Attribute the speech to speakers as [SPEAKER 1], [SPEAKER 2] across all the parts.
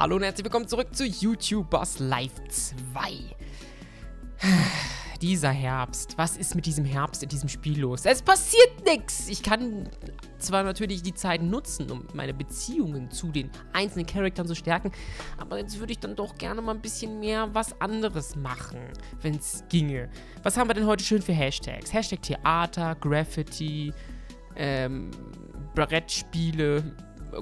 [SPEAKER 1] Hallo und herzlich willkommen zurück zu YouTubers Live 2. Dieser Herbst. Was ist mit diesem Herbst in diesem Spiel los? Es passiert nichts. Ich kann zwar natürlich die Zeit nutzen, um meine Beziehungen zu den einzelnen Charakteren zu stärken, aber jetzt würde ich dann doch gerne mal ein bisschen mehr was anderes machen, wenn es ginge. Was haben wir denn heute schön für Hashtags? Hashtag Theater, Graffiti, ähm, Brettspiele.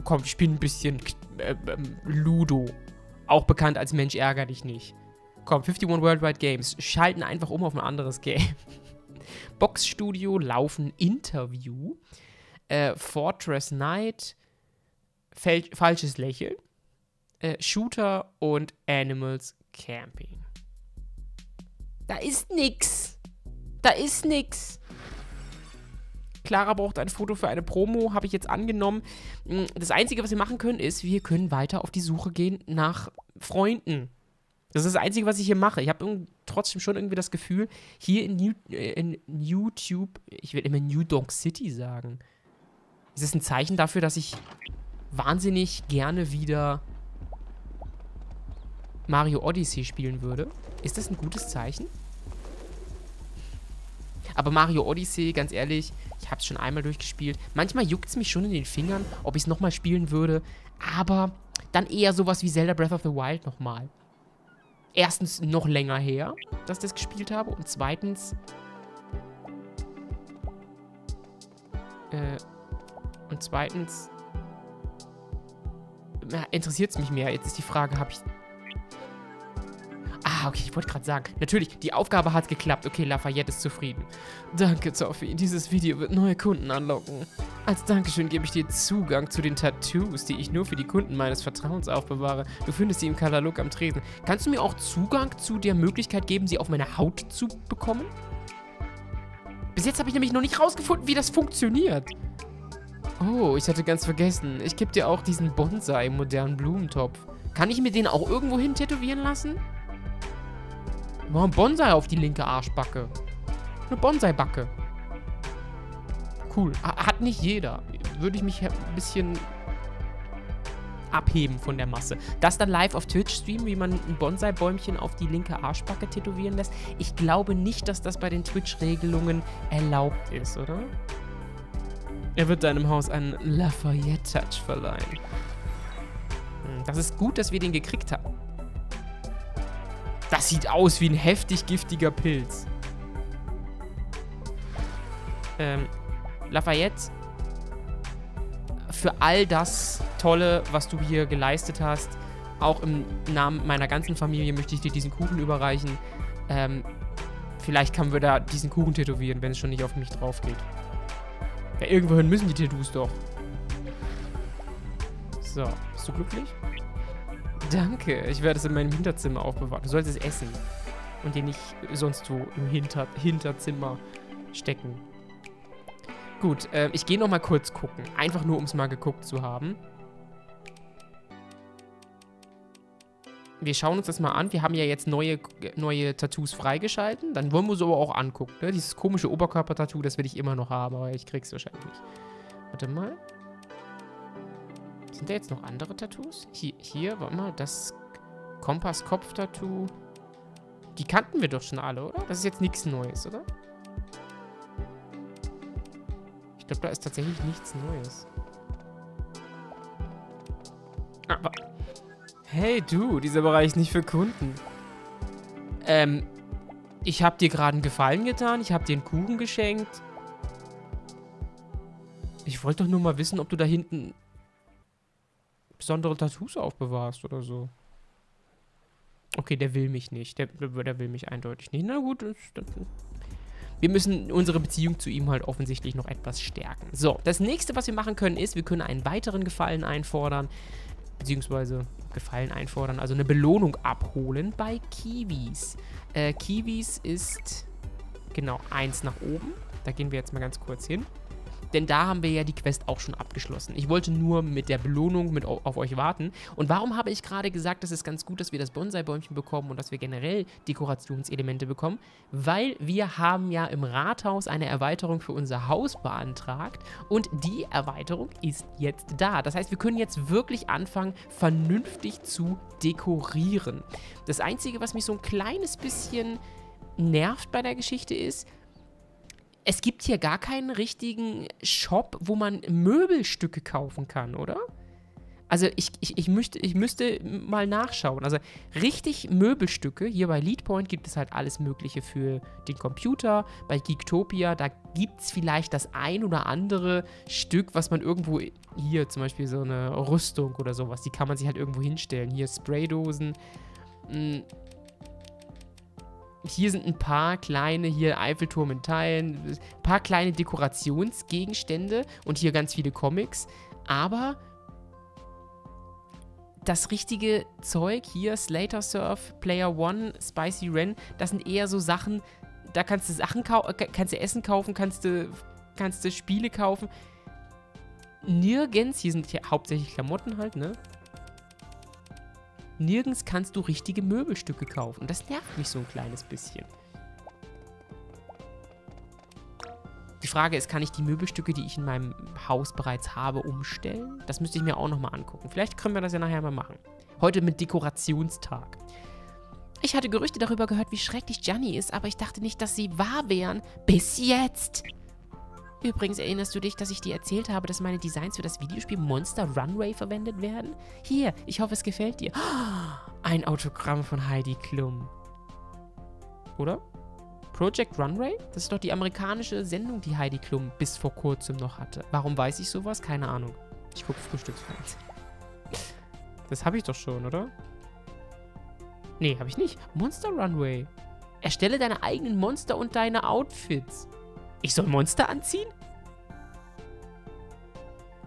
[SPEAKER 1] Komm, ich spiele ein bisschen äh, ähm, Ludo. Auch bekannt als Mensch ärger dich nicht. Komm, 51 Worldwide Games. Schalten einfach um auf ein anderes Game. Boxstudio, Laufen, Interview. Äh, Fortress Knight. Fel falsches Lächeln. Äh, Shooter und Animals Camping. Da ist nix. Da ist nix. Clara braucht ein Foto für eine Promo, habe ich jetzt angenommen. Mm, das Einzige, was wir machen können, ist, wir können weiter auf die Suche gehen nach Freunden. Das ist das Einzige, was ich hier mache. Ich habe trotzdem schon irgendwie das Gefühl, hier in, New äh, in YouTube, ich werde immer New Dog City sagen. Ist das ein Zeichen dafür, dass ich wahnsinnig gerne wieder Mario Odyssey spielen würde? Ist das ein gutes Zeichen? Aber Mario Odyssey, ganz ehrlich, ich habe es schon einmal durchgespielt. Manchmal juckt es mich schon in den Fingern, ob ich es nochmal spielen würde. Aber dann eher sowas wie Zelda Breath of the Wild nochmal. Erstens noch länger her, dass ich das gespielt habe. Und zweitens... Äh, und zweitens... Interessiert es mich mehr. Jetzt ist die Frage, habe ich Okay, ich wollte gerade sagen. Natürlich, die Aufgabe hat geklappt. Okay, Lafayette ist zufrieden. Danke, Sophie. Dieses Video wird neue Kunden anlocken. Als Dankeschön gebe ich dir Zugang zu den Tattoos, die ich nur für die Kunden meines Vertrauens aufbewahre. Du findest sie im Katalog am Tresen. Kannst du mir auch Zugang zu der Möglichkeit geben, sie auf meine Haut zu bekommen? Bis jetzt habe ich nämlich noch nicht rausgefunden, wie das funktioniert. Oh, ich hatte ganz vergessen. Ich gebe dir auch diesen Bonsai modernen Blumentopf. Kann ich mir den auch irgendwo hin tätowieren lassen? Wir machen Bonsai auf die linke Arschbacke. Eine Bonsai-Backe. Cool. Hat nicht jeder. Würde ich mich ein bisschen abheben von der Masse. Das dann live auf Twitch streamen, wie man ein Bonsai-Bäumchen auf die linke Arschbacke tätowieren lässt. Ich glaube nicht, dass das bei den Twitch-Regelungen erlaubt ist, oder? Er wird deinem Haus einen Lafayette-Touch verleihen. Hm, das ist gut, dass wir den gekriegt haben. Das sieht aus wie ein heftig giftiger Pilz. Ähm, Lafayette, für all das Tolle, was du hier geleistet hast, auch im Namen meiner ganzen Familie möchte ich dir diesen Kuchen überreichen. Ähm, vielleicht können wir da diesen Kuchen tätowieren, wenn es schon nicht auf mich drauf geht. Ja, irgendwohin müssen die Tattoos doch. So, bist du glücklich? Danke, ich werde es in meinem Hinterzimmer aufbewahren. Du sollst es essen und den nicht sonst wo im Hinter Hinterzimmer stecken. Gut, äh, ich gehe nochmal kurz gucken. Einfach nur, um es mal geguckt zu haben. Wir schauen uns das mal an. Wir haben ja jetzt neue, neue Tattoos freigeschalten. Dann wollen wir es aber auch angucken. Ne? Dieses komische Oberkörper-Tattoo, das will ich immer noch haben, aber ich krieg's wahrscheinlich nicht. Warte mal. Sind da jetzt noch andere Tattoos? Hier, hier, warte mal, das Kompass-Kopf-Tattoo. Die kannten wir doch schon alle, oder? Das ist jetzt nichts Neues, oder? Ich glaube, da ist tatsächlich nichts Neues. Aber... Hey, du, dieser Bereich ist nicht für Kunden. Ähm, ich habe dir gerade einen Gefallen getan. Ich habe dir einen Kuchen geschenkt. Ich wollte doch nur mal wissen, ob du da hinten besondere Tattoos aufbewahrst oder so. Okay, der will mich nicht. Der, der will mich eindeutig nicht. Na gut, das, wir müssen unsere Beziehung zu ihm halt offensichtlich noch etwas stärken. So, das nächste, was wir machen können, ist, wir können einen weiteren Gefallen einfordern. Beziehungsweise Gefallen einfordern, also eine Belohnung abholen bei Kiwis. Äh, Kiwis ist genau eins nach oben. Da gehen wir jetzt mal ganz kurz hin. Denn da haben wir ja die Quest auch schon abgeschlossen. Ich wollte nur mit der Belohnung mit auf euch warten. Und warum habe ich gerade gesagt, es ist ganz gut, dass wir das Bonsai-Bäumchen bekommen und dass wir generell Dekorationselemente bekommen? Weil wir haben ja im Rathaus eine Erweiterung für unser Haus beantragt. Und die Erweiterung ist jetzt da. Das heißt, wir können jetzt wirklich anfangen, vernünftig zu dekorieren. Das Einzige, was mich so ein kleines bisschen nervt bei der Geschichte ist, es gibt hier gar keinen richtigen Shop, wo man Möbelstücke kaufen kann, oder? Also ich, ich, ich, müsste, ich müsste mal nachschauen. Also richtig Möbelstücke, hier bei Leadpoint gibt es halt alles Mögliche für den Computer. Bei Geektopia, da gibt es vielleicht das ein oder andere Stück, was man irgendwo, hier zum Beispiel so eine Rüstung oder sowas, die kann man sich halt irgendwo hinstellen. Hier Spraydosen. Hier sind ein paar kleine, hier Eiffelturm in Teilen, ein paar kleine Dekorationsgegenstände und hier ganz viele Comics. Aber das richtige Zeug hier, Slater Surf, Player One, Spicy Ren, das sind eher so Sachen, da kannst du Sachen kaufen, kannst du Essen kaufen, kannst du, kannst du Spiele kaufen. Nirgends, hier sind hier hauptsächlich Klamotten halt, ne? Nirgends kannst du richtige Möbelstücke kaufen. Das nervt mich so ein kleines bisschen. Die Frage ist, kann ich die Möbelstücke, die ich in meinem Haus bereits habe, umstellen? Das müsste ich mir auch nochmal angucken. Vielleicht können wir das ja nachher mal machen. Heute mit Dekorationstag. Ich hatte Gerüchte darüber gehört, wie schrecklich Gianni ist, aber ich dachte nicht, dass sie wahr wären. Bis jetzt. Übrigens erinnerst du dich, dass ich dir erzählt habe, dass meine Designs für das Videospiel Monster Runway verwendet werden? Hier, ich hoffe, es gefällt dir. Ein Autogramm von Heidi Klum. Oder? Project Runway? Das ist doch die amerikanische Sendung, die Heidi Klum bis vor kurzem noch hatte. Warum weiß ich sowas? Keine Ahnung. Ich gucke Frühstücksfernsehen. Das habe ich doch schon, oder? Nee, habe ich nicht. Monster Runway. Erstelle deine eigenen Monster und deine Outfits. Ich soll Monster anziehen?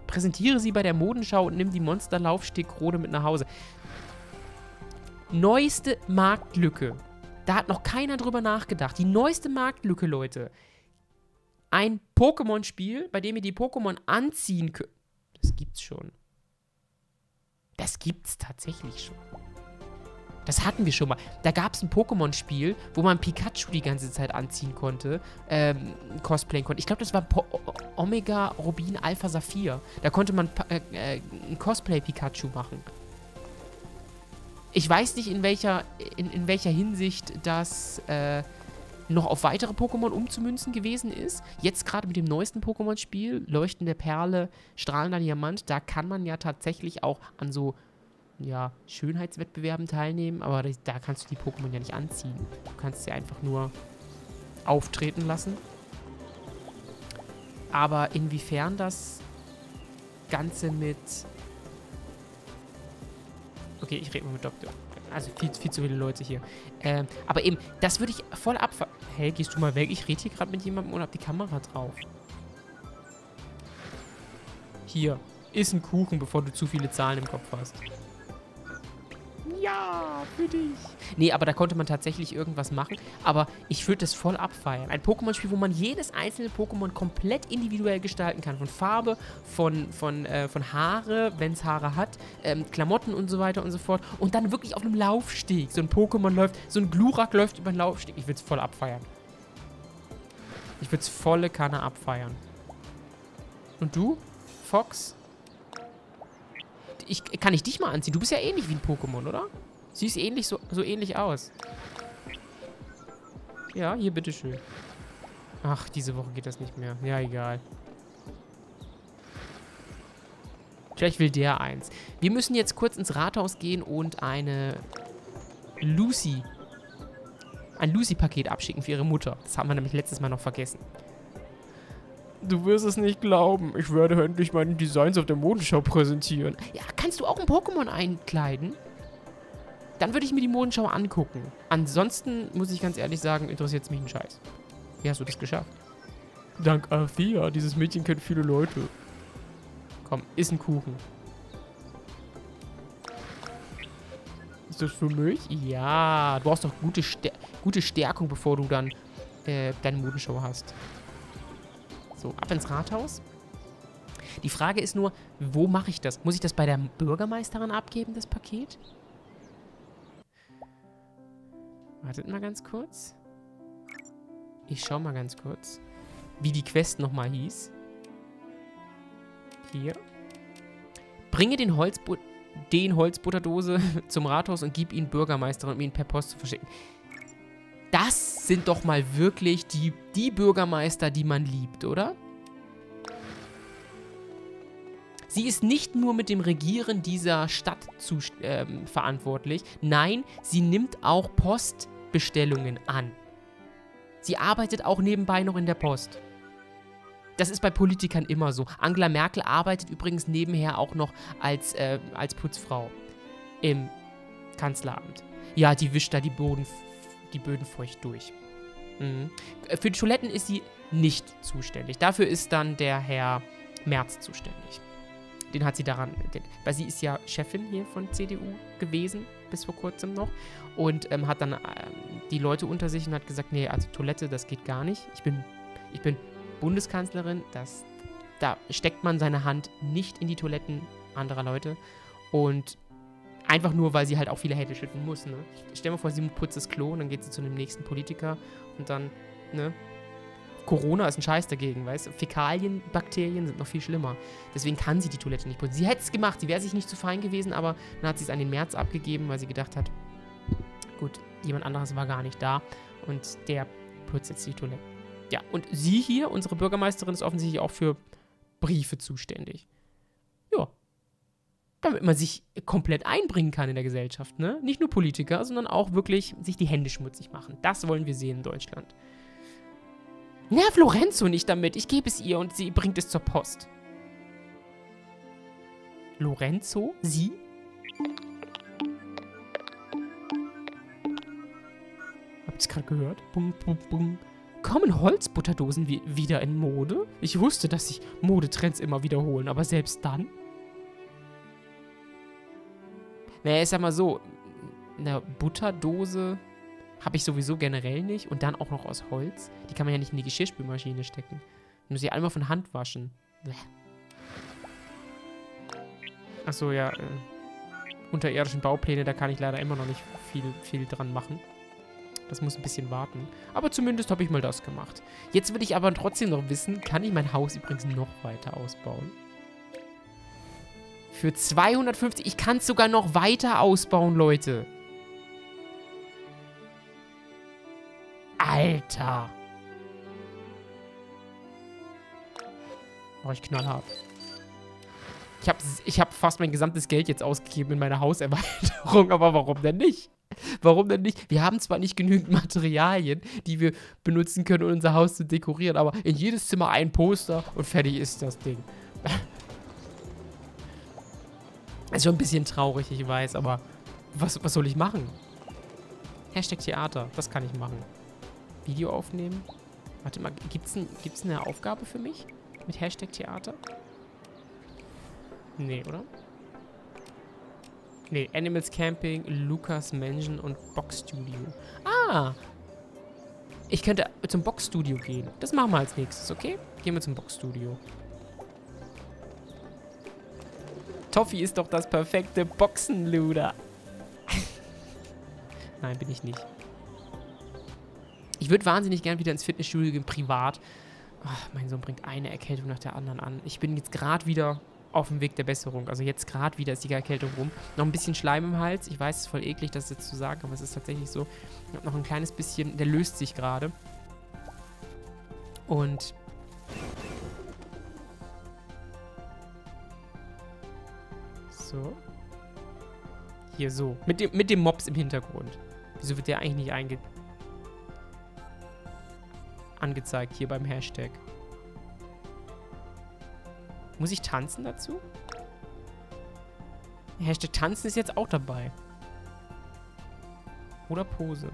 [SPEAKER 1] Präsentiere sie bei der Modenschau und nimm die Monster-Laufstegkrone mit nach Hause. Neueste Marktlücke. Da hat noch keiner drüber nachgedacht. Die neueste Marktlücke, Leute. Ein Pokémon-Spiel, bei dem ihr die Pokémon anziehen könnt. Das gibt's schon. Das gibt's tatsächlich schon. Das hatten wir schon mal. Da gab es ein Pokémon-Spiel, wo man Pikachu die ganze Zeit anziehen konnte, ähm, cosplayen konnte. Ich glaube, das war po Omega Rubin Alpha Saphir. Da konnte man äh, äh, ein Cosplay-Pikachu machen. Ich weiß nicht, in welcher, in, in welcher Hinsicht das äh, noch auf weitere Pokémon umzumünzen gewesen ist. Jetzt gerade mit dem neuesten Pokémon-Spiel, Leuchtende Perle, Strahlender Diamant, da kann man ja tatsächlich auch an so ja, Schönheitswettbewerben teilnehmen, aber da kannst du die Pokémon ja nicht anziehen. Du kannst sie einfach nur auftreten lassen. Aber inwiefern das Ganze mit... Okay, ich rede mal mit Doktor. Also viel, viel zu viele Leute hier. Ähm, aber eben, das würde ich voll abfahren. Hey, gehst du mal weg? Ich rede hier gerade mit jemandem und hab die Kamera drauf. Hier, iss einen Kuchen, bevor du zu viele Zahlen im Kopf hast ja, für dich. Nee, aber da konnte man tatsächlich irgendwas machen. Aber ich würde das voll abfeiern. Ein Pokémon-Spiel, wo man jedes einzelne Pokémon komplett individuell gestalten kann. Von Farbe, von, von, äh, von Haare, wenn es Haare hat, ähm, Klamotten und so weiter und so fort. Und dann wirklich auf einem Laufsteg. So ein Pokémon läuft, so ein Glurak läuft über den Laufsteg. Ich würde es voll abfeiern. Ich würde es volle Kanne abfeiern. Und du? Fox? Ich, kann ich dich mal anziehen? Du bist ja ähnlich wie ein Pokémon, oder? Siehst ähnlich so, so ähnlich aus. Ja, hier, bitteschön. Ach, diese Woche geht das nicht mehr. Ja, egal. Vielleicht will der eins. Wir müssen jetzt kurz ins Rathaus gehen und eine Lucy, ein Lucy-Paket abschicken für ihre Mutter. Das haben wir nämlich letztes Mal noch vergessen. Du wirst es nicht glauben. Ich werde endlich meine Designs auf der Modenschau präsentieren. Ja, kannst du auch ein Pokémon einkleiden? Dann würde ich mir die Modenschau angucken. Ansonsten, muss ich ganz ehrlich sagen, interessiert es mich ein Scheiß. Wie hast du das geschafft? Dank Althea. Dieses Mädchen kennt viele Leute. Komm, iss ein Kuchen. Ist das für mich? Ja, du brauchst doch gute, Stär gute Stärkung, bevor du dann äh, deine Modenschau hast. So, ab ins Rathaus. Die Frage ist nur, wo mache ich das? Muss ich das bei der Bürgermeisterin abgeben, das Paket? Wartet mal ganz kurz. Ich schau mal ganz kurz, wie die Quest nochmal hieß. Hier. Bringe den, Holzbu den Holzbutterdose zum Rathaus und gib ihn Bürgermeisterin, um ihn per Post zu verschicken. Das sind doch mal wirklich die, die Bürgermeister, die man liebt, oder? Sie ist nicht nur mit dem Regieren dieser Stadt zu, ähm, verantwortlich. Nein, sie nimmt auch Postbestellungen an. Sie arbeitet auch nebenbei noch in der Post. Das ist bei Politikern immer so. Angela Merkel arbeitet übrigens nebenher auch noch als, äh, als Putzfrau im Kanzleramt. Ja, die wischt da die, Boden, die Böden feucht durch. Mhm. Für die Toiletten ist sie nicht zuständig. Dafür ist dann der Herr Merz zuständig. Den hat sie daran, den, weil sie ist ja Chefin hier von CDU gewesen, bis vor kurzem noch. Und ähm, hat dann ähm, die Leute unter sich und hat gesagt, nee, also Toilette, das geht gar nicht. Ich bin, ich bin Bundeskanzlerin, das, da steckt man seine Hand nicht in die Toiletten anderer Leute. Und einfach nur, weil sie halt auch viele Hände schütten muss, ne? Stell dir mal vor, sie putzt das Klo und dann geht sie zu einem nächsten Politiker und dann, ne? Corona ist ein Scheiß dagegen, weißt du? Fäkalien, Bakterien sind noch viel schlimmer. Deswegen kann sie die Toilette nicht putzen. Sie hätte es gemacht, sie wäre sich nicht zu fein gewesen, aber dann hat sie es an den März abgegeben, weil sie gedacht hat, gut, jemand anderes war gar nicht da und der putzt jetzt die Toilette. Ja, und sie hier, unsere Bürgermeisterin, ist offensichtlich auch für Briefe zuständig. Damit man sich komplett einbringen kann in der Gesellschaft, ne? Nicht nur Politiker, sondern auch wirklich sich die Hände schmutzig machen. Das wollen wir sehen in Deutschland. Nerv Lorenzo nicht damit. Ich gebe es ihr und sie bringt es zur Post. Lorenzo? Sie? Habt ihr es gerade gehört? Bum, bum, bum. Kommen Holzbutterdosen wie wieder in Mode? Ich wusste, dass sich Modetrends immer wiederholen, aber selbst dann? Naja, ich sag mal so, eine Butterdose habe ich sowieso generell nicht. Und dann auch noch aus Holz. Die kann man ja nicht in die Geschirrspülmaschine stecken. Man muss sie einmal von Hand waschen. Achso, ja. Äh, unterirdischen Baupläne, da kann ich leider immer noch nicht viel, viel dran machen. Das muss ein bisschen warten. Aber zumindest habe ich mal das gemacht. Jetzt will ich aber trotzdem noch wissen, kann ich mein Haus übrigens noch weiter ausbauen? Für 250, ich kann es sogar noch weiter ausbauen, Leute. Alter. War ich knallhart. Ich habe ich hab fast mein gesamtes Geld jetzt ausgegeben in meine Hauserweiterung, aber warum denn nicht? Warum denn nicht? Wir haben zwar nicht genügend Materialien, die wir benutzen können, um unser Haus zu dekorieren, aber in jedes Zimmer ein Poster und fertig ist das Ding. ist schon ein bisschen traurig, ich weiß, aber was, was soll ich machen? Hashtag Theater, das kann ich machen. Video aufnehmen. Warte mal, gibt's, ein, gibt's eine Aufgabe für mich? Mit Hashtag Theater? Nee, oder? Nee, Animals Camping, Lukas Mansion und Box Studio. Ah! Ich könnte zum Box Studio gehen. Das machen wir als nächstes, okay? Gehen wir zum Box Toffee ist doch das perfekte Boxenluder. Nein, bin ich nicht. Ich würde wahnsinnig gern wieder ins Fitnessstudio gehen, privat. Ach, mein Sohn bringt eine Erkältung nach der anderen an. Ich bin jetzt gerade wieder auf dem Weg der Besserung. Also jetzt gerade wieder ist die Erkältung rum. Noch ein bisschen Schleim im Hals. Ich weiß, es ist voll eklig, das jetzt zu sagen, aber es ist tatsächlich so. Ich habe noch ein kleines bisschen, der löst sich gerade. Und so. Hier so. Mit dem, mit dem Mops im Hintergrund. Wieso wird der eigentlich nicht einge angezeigt hier beim Hashtag. Muss ich tanzen dazu? Hashtag tanzen ist jetzt auch dabei. Oder Pose.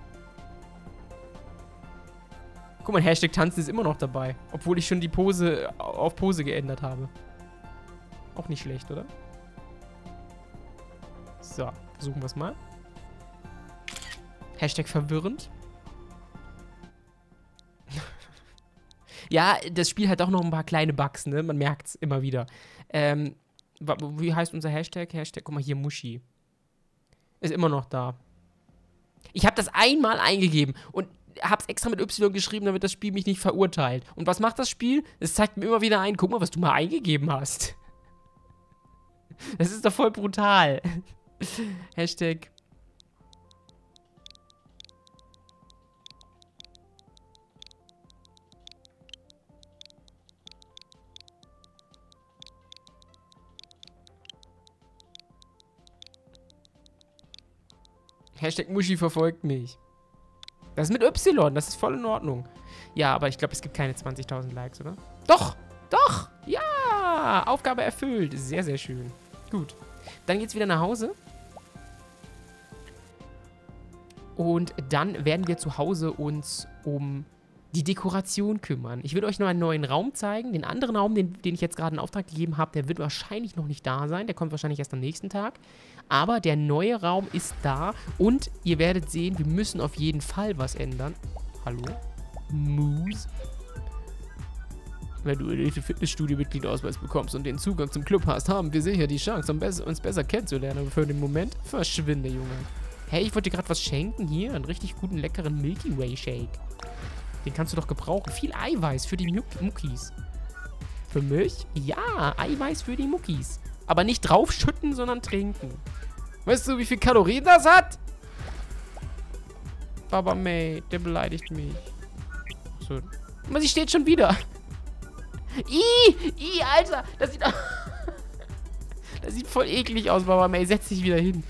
[SPEAKER 1] Guck mal, Hashtag tanzen ist immer noch dabei. Obwohl ich schon die Pose auf Pose geändert habe. Auch nicht schlecht, oder? So, versuchen wir es mal. Hashtag verwirrend. Ja, das Spiel hat auch noch ein paar kleine Bugs, ne? Man merkt es immer wieder. Ähm, wie heißt unser Hashtag? Hashtag, guck mal hier, Muschi. Ist immer noch da. Ich habe das einmal eingegeben und habe es extra mit Y geschrieben, damit das Spiel mich nicht verurteilt. Und was macht das Spiel? Es zeigt mir immer wieder ein, guck mal, was du mal eingegeben hast. Das ist doch voll brutal. Hashtag Hashtag Muschi verfolgt mich. Das ist mit Y, das ist voll in Ordnung. Ja, aber ich glaube, es gibt keine 20.000 Likes, oder? Doch, doch, ja, Aufgabe erfüllt. Sehr, sehr schön. Gut, dann geht's wieder nach Hause. Und dann werden wir zu Hause uns um die Dekoration kümmern. Ich will euch noch einen neuen Raum zeigen. Den anderen Raum, den, den ich jetzt gerade in Auftrag gegeben habe, der wird wahrscheinlich noch nicht da sein. Der kommt wahrscheinlich erst am nächsten Tag. Aber der neue Raum ist da und ihr werdet sehen, wir müssen auf jeden Fall was ändern. Hallo? Moose? Wenn du den Fitnessstudio-Mitglied-Ausweis bekommst und den Zugang zum Club hast, haben wir sicher die Chance, uns besser kennenzulernen. Aber für den Moment verschwinde, Junge. Hey, ich wollte dir gerade was schenken. Hier, einen richtig guten, leckeren Milky Way Shake. Den kannst du doch gebrauchen. Viel Eiweiß für die Muckis. Für Milch? Ja, Eiweiß für die Muckis. Aber nicht draufschütten, sondern trinken. Weißt du, wie viel Kalorien das hat? Baba May, der beleidigt mich. So. Aber sie steht schon wieder. Ih, ih, Alter. Das sieht, das sieht voll eklig aus, Baba May. Setz dich wieder hin.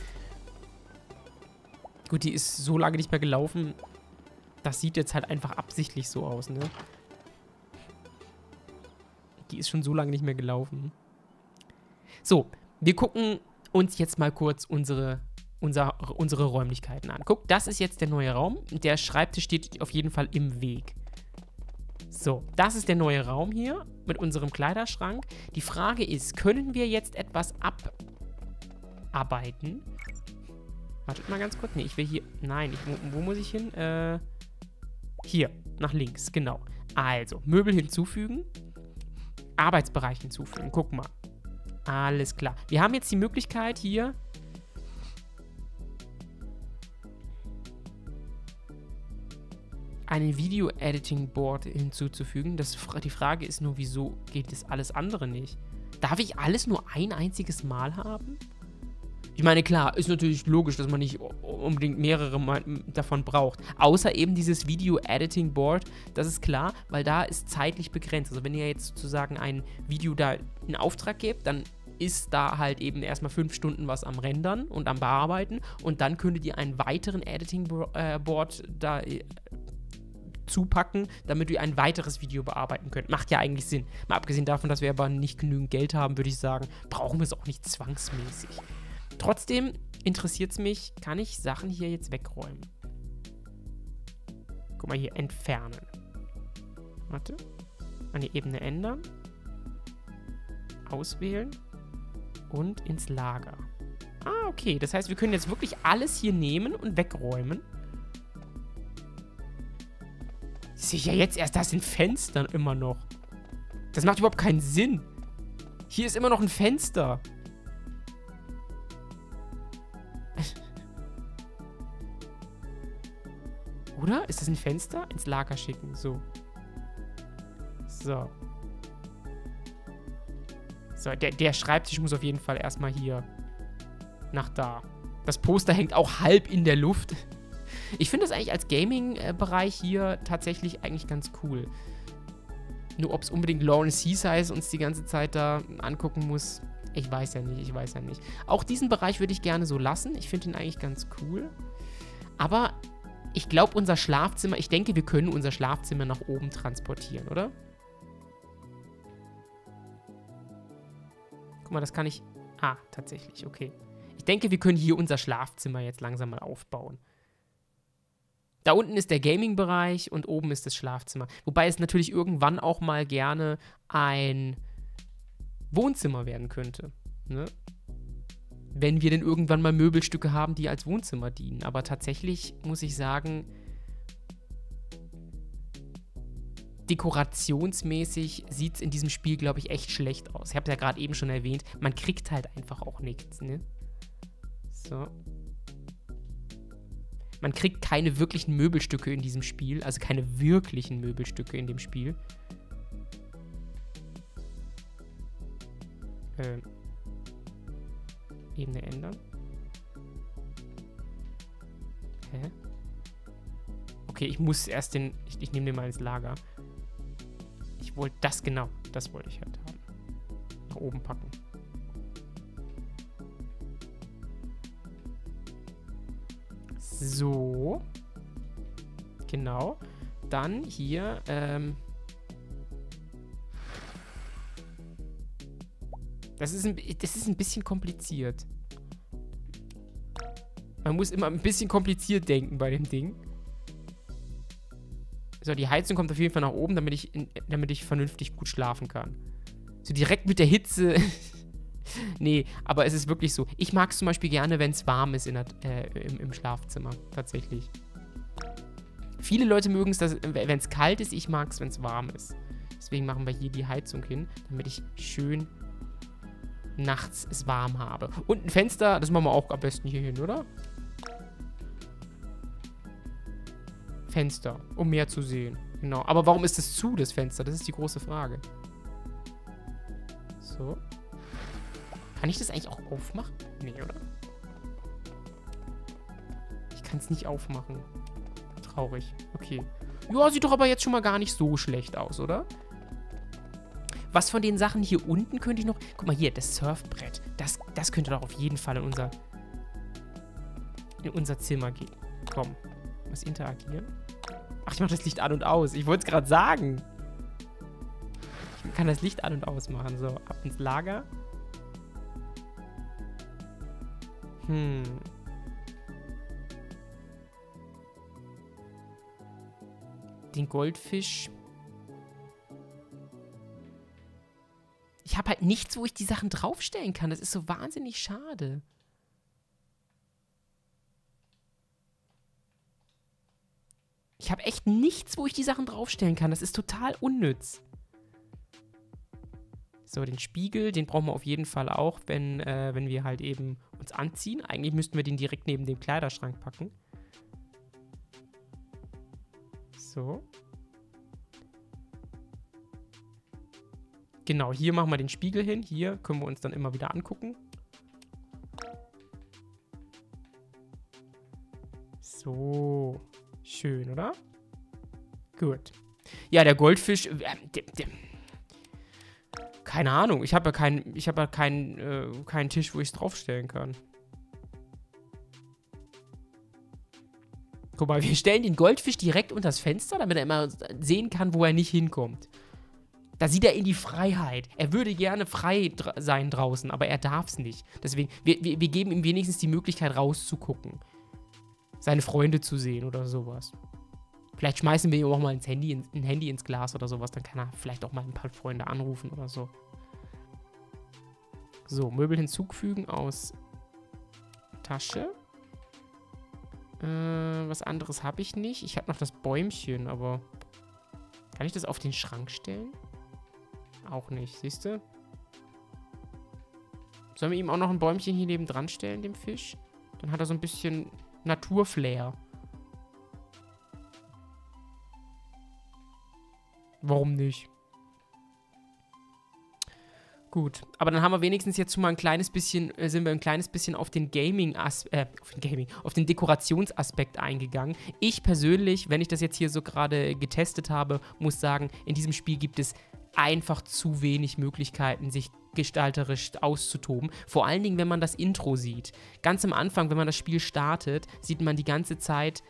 [SPEAKER 1] Gut, die ist so lange nicht mehr gelaufen. Das sieht jetzt halt einfach absichtlich so aus, ne? Die ist schon so lange nicht mehr gelaufen. So, wir gucken uns jetzt mal kurz unsere, unser, unsere Räumlichkeiten an. Guck, das ist jetzt der neue Raum. Der Schreibtisch steht auf jeden Fall im Weg. So, das ist der neue Raum hier mit unserem Kleiderschrank. Die Frage ist, können wir jetzt etwas abarbeiten? Wartet mal ganz kurz. Nee, ich will hier... Nein, ich, wo, muss ich hin? Äh, hier, nach links, genau. Also, Möbel hinzufügen. Arbeitsbereich hinzufügen. Guck mal. Alles klar. Wir haben jetzt die Möglichkeit hier ein Video-Editing-Board hinzuzufügen. Das, die Frage ist nur, wieso geht das alles andere nicht? Darf ich alles nur ein einziges Mal haben? Ich meine, klar, ist natürlich logisch, dass man nicht unbedingt mehrere davon braucht. Außer eben dieses Video-Editing-Board, das ist klar, weil da ist zeitlich begrenzt. Also wenn ihr jetzt sozusagen ein Video da in Auftrag gebt, dann ist da halt eben erstmal fünf Stunden was am Rendern und am Bearbeiten und dann könntet ihr einen weiteren Editing-Board da äh, zupacken, damit ihr ein weiteres Video bearbeiten könnt. Macht ja eigentlich Sinn. Mal abgesehen davon, dass wir aber nicht genügend Geld haben, würde ich sagen, brauchen wir es auch nicht zwangsmäßig. Trotzdem interessiert es mich, kann ich Sachen hier jetzt wegräumen? Guck mal hier, entfernen. Warte. Eine Ebene ändern. Auswählen. Und ins Lager. Ah, okay. Das heißt, wir können jetzt wirklich alles hier nehmen und wegräumen. Sehe ich ja jetzt erst, das sind Fenster immer noch. Das macht überhaupt keinen Sinn. Hier ist immer noch ein Fenster. Oder? Ist das ein Fenster? Ins Lager schicken. So. So. So, der, der Schreibtisch muss auf jeden Fall erstmal hier nach da. Das Poster hängt auch halb in der Luft. Ich finde das eigentlich als Gaming-Bereich hier tatsächlich eigentlich ganz cool. Nur ob es unbedingt Lawrence Seasize uns die ganze Zeit da angucken muss, ich weiß ja nicht, ich weiß ja nicht. Auch diesen Bereich würde ich gerne so lassen. Ich finde ihn eigentlich ganz cool. Aber ich glaube, unser Schlafzimmer, ich denke, wir können unser Schlafzimmer nach oben transportieren, oder? Guck mal, das kann ich... Ah, tatsächlich, okay. Ich denke, wir können hier unser Schlafzimmer jetzt langsam mal aufbauen. Da unten ist der Gaming-Bereich und oben ist das Schlafzimmer. Wobei es natürlich irgendwann auch mal gerne ein Wohnzimmer werden könnte. Ne? Wenn wir denn irgendwann mal Möbelstücke haben, die als Wohnzimmer dienen. Aber tatsächlich muss ich sagen, dekorationsmäßig sieht es in diesem Spiel, glaube ich, echt schlecht aus. Ich habe ja gerade eben schon erwähnt, man kriegt halt einfach auch nichts, ne? So. Man kriegt keine wirklichen Möbelstücke in diesem Spiel, also keine wirklichen Möbelstücke in dem Spiel. Ähm. Ebene ändern. Hä? Okay, ich muss erst den. Ich, ich nehme den mal ins Lager. Ich wollte das genau. Das wollte ich halt haben. Nach oben packen. So. Genau. Dann hier, ähm. Das ist, ein, das ist ein bisschen kompliziert. Man muss immer ein bisschen kompliziert denken bei dem Ding. So, die Heizung kommt auf jeden Fall nach oben, damit ich, in, damit ich vernünftig gut schlafen kann. So direkt mit der Hitze. nee, aber es ist wirklich so. Ich mag es zum Beispiel gerne, wenn es warm ist der, äh, im, im Schlafzimmer. Tatsächlich. Viele Leute mögen es, wenn es kalt ist. Ich mag es, wenn es warm ist. Deswegen machen wir hier die Heizung hin, damit ich schön nachts es warm habe. Und ein Fenster, das machen wir auch am besten hier hin, oder? Fenster, um mehr zu sehen. Genau. Aber warum ist es zu, das Fenster? Das ist die große Frage. So. Kann ich das eigentlich auch aufmachen? Nee, oder? Ich kann es nicht aufmachen. Traurig. Okay. Ja, sieht doch aber jetzt schon mal gar nicht so schlecht aus, oder? Was von den Sachen hier unten könnte ich noch... Guck mal hier, das Surfbrett. Das, das könnte doch auf jeden Fall in unser... In unser Zimmer gehen. Komm. Was interagieren? Ach, ich mache das Licht an und aus. Ich wollte es gerade sagen. Ich kann das Licht an und aus machen. So, ab ins Lager. Hm. Den Goldfisch. Habe halt nichts, wo ich die Sachen draufstellen kann. Das ist so wahnsinnig schade. Ich habe echt nichts, wo ich die Sachen draufstellen kann. Das ist total unnütz. So, den Spiegel, den brauchen wir auf jeden Fall auch, wenn, äh, wenn wir halt eben uns anziehen. Eigentlich müssten wir den direkt neben dem Kleiderschrank packen. So. Genau, hier machen wir den Spiegel hin. Hier können wir uns dann immer wieder angucken. So. Schön, oder? Gut. Ja, der Goldfisch. Äh, der, der, keine Ahnung. Ich habe ja keinen ich hab ja keinen äh, keinen Tisch, wo ich es draufstellen kann. Guck mal, wir stellen den Goldfisch direkt unter das Fenster, damit er immer sehen kann, wo er nicht hinkommt. Da sieht er in die Freiheit. Er würde gerne frei dra sein draußen, aber er darf es nicht. Deswegen, wir, wir, wir geben ihm wenigstens die Möglichkeit rauszugucken seine Freunde zu sehen oder sowas. Vielleicht schmeißen wir ihm auch mal ins Handy, ein Handy ins Glas oder sowas. Dann kann er vielleicht auch mal ein paar Freunde anrufen oder so. So, Möbel hinzufügen aus Tasche. Äh, was anderes habe ich nicht. Ich habe noch das Bäumchen, aber kann ich das auf den Schrank stellen? Auch nicht, siehst du? Sollen wir ihm auch noch ein Bäumchen hier neben dran stellen, dem Fisch? Dann hat er so ein bisschen Naturflair. Warum nicht? Gut, aber dann haben wir wenigstens jetzt schon mal ein kleines bisschen, äh, sind wir ein kleines bisschen auf den Gaming, äh, auf den Gaming, auf den Dekorationsaspekt eingegangen. Ich persönlich, wenn ich das jetzt hier so gerade getestet habe, muss sagen, in diesem Spiel gibt es einfach zu wenig Möglichkeiten, sich gestalterisch auszutoben. Vor allen Dingen, wenn man das Intro sieht. Ganz am Anfang, wenn man das Spiel startet, sieht man die ganze Zeit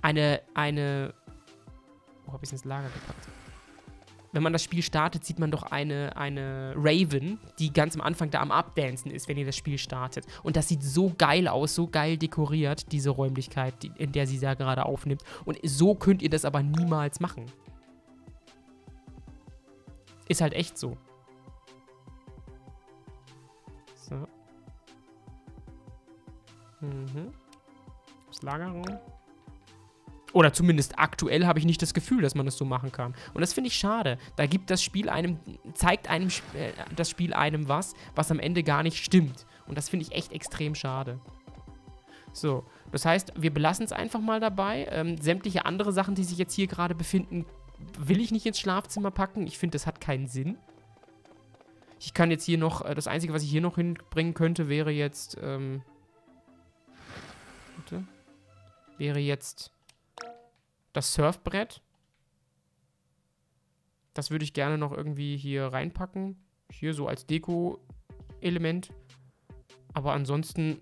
[SPEAKER 1] eine, eine, wo habe ich es ins Lager gepackt? Wenn man das Spiel startet, sieht man doch eine, eine Raven, die ganz am Anfang da am Abdancen ist, wenn ihr das Spiel startet. Und das sieht so geil aus, so geil dekoriert, diese Räumlichkeit, die, in der sie da gerade aufnimmt. Und so könnt ihr das aber niemals machen. Ist halt echt so. So. Mhm. Das Lagerraum. Oder zumindest aktuell habe ich nicht das Gefühl, dass man das so machen kann. Und das finde ich schade. Da gibt das Spiel einem, zeigt einem äh, das Spiel einem was, was am Ende gar nicht stimmt. Und das finde ich echt extrem schade. So, das heißt, wir belassen es einfach mal dabei. Ähm, sämtliche andere Sachen, die sich jetzt hier gerade befinden, will ich nicht ins Schlafzimmer packen. Ich finde, das hat keinen Sinn. Ich kann jetzt hier noch, äh, das Einzige, was ich hier noch hinbringen könnte, wäre jetzt, ähm, warte, wäre jetzt das Surfbrett. Das würde ich gerne noch irgendwie hier reinpacken. Hier so als Deko-Element. Aber ansonsten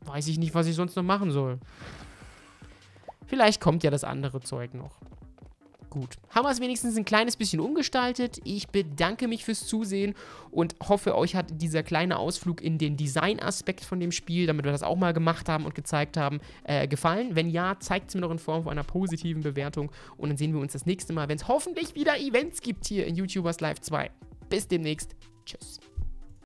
[SPEAKER 1] weiß ich nicht, was ich sonst noch machen soll. Vielleicht kommt ja das andere Zeug noch. Gut. Haben wir es wenigstens ein kleines bisschen umgestaltet. Ich bedanke mich fürs Zusehen und hoffe, euch hat dieser kleine Ausflug in den Design-Aspekt von dem Spiel, damit wir das auch mal gemacht haben und gezeigt haben, äh, gefallen. Wenn ja, zeigt es mir doch in Form von einer positiven Bewertung und dann sehen wir uns das nächste Mal, wenn es hoffentlich wieder Events gibt hier in YouTubers Live 2. Bis demnächst. Tschüss.